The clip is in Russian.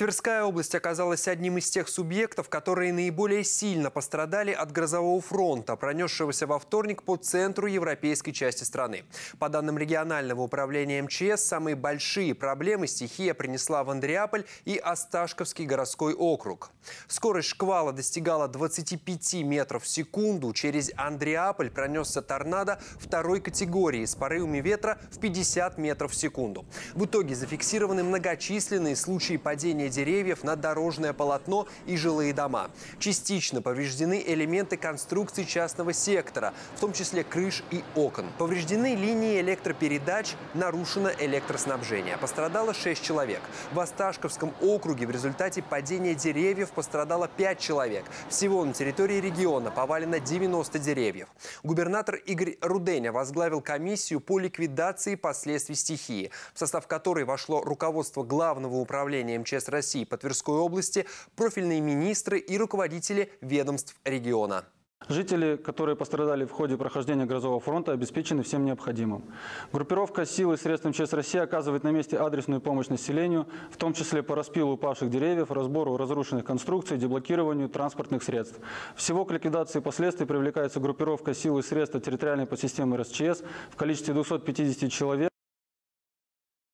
Тверская область оказалась одним из тех субъектов, которые наиболее сильно пострадали от грозового фронта, пронесшегося во вторник по центру европейской части страны. По данным регионального управления МЧС, самые большие проблемы стихия принесла в Андреаполь и Осташковский городской округ. Скорость шквала достигала 25 метров в секунду. Через Андреаполь пронесся торнадо второй категории с порывами ветра в 50 метров в секунду. В итоге зафиксированы многочисленные случаи падения деревьев на дорожное полотно и жилые дома. Частично повреждены элементы конструкции частного сектора, в том числе крыш и окон. Повреждены линии электропередач, нарушено электроснабжение. Пострадало 6 человек. В Осташковском округе в результате падения деревьев пострадало 5 человек. Всего на территории региона повалено 90 деревьев. Губернатор Игорь Руденя возглавил комиссию по ликвидации последствий стихии, в состав которой вошло руководство Главного управления МЧС России по Тверской области, профильные министры и руководители ведомств региона. Жители, которые пострадали в ходе прохождения грозового фронта, обеспечены всем необходимым. Группировка сил и средств МЧС России оказывает на месте адресную помощь населению, в том числе по распилу упавших деревьев, разбору разрушенных конструкций, деблокированию транспортных средств. Всего к ликвидации последствий привлекается группировка сил и средств территориальной подсистемы РСЧС в количестве 250 человек.